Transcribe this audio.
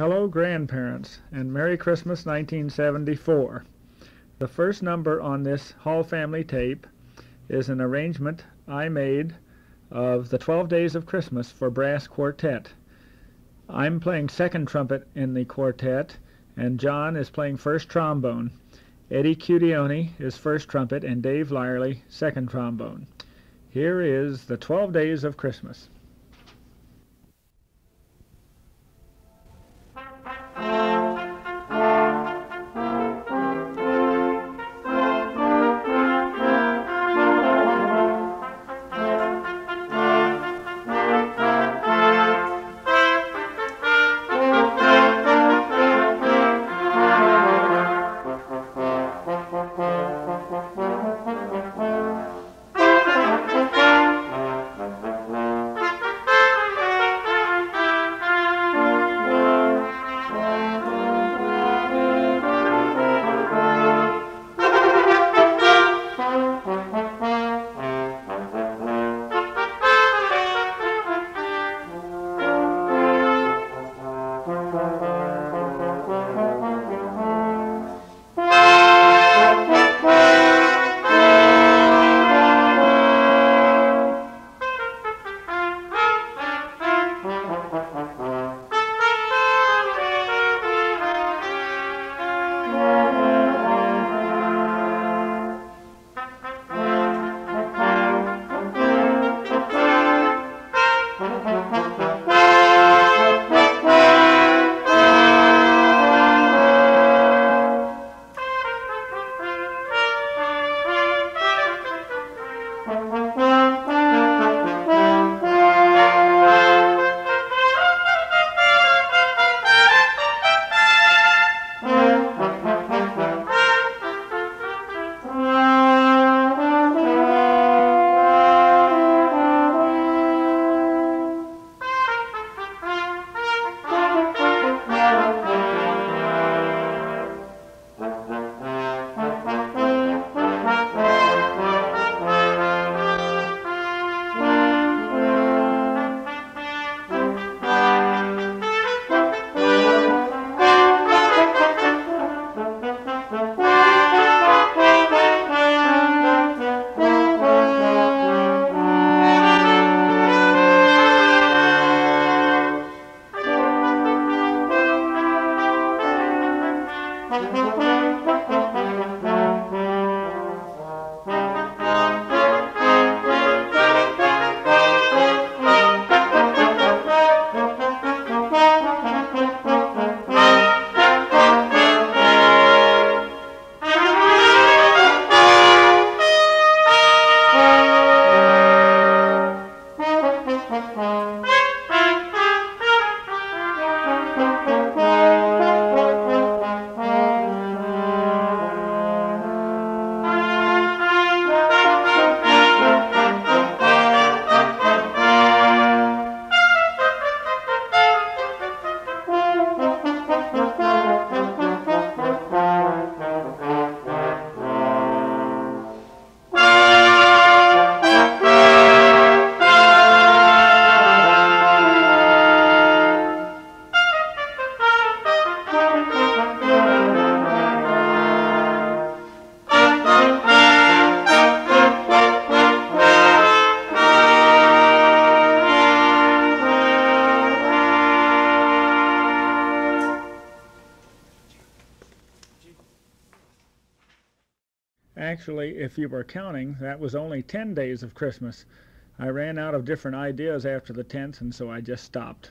Hello, grandparents, and Merry Christmas 1974. The first number on this Hall Family tape is an arrangement I made of the 12 Days of Christmas for brass quartet. I'm playing second trumpet in the quartet, and John is playing first trombone. Eddie Chiudioni is first trumpet, and Dave Leyerle second trombone. Here is the 12 Days of Christmas. Actually, if you were counting, that was only 10 days of Christmas. I ran out of different ideas after the 10th, and so I just stopped.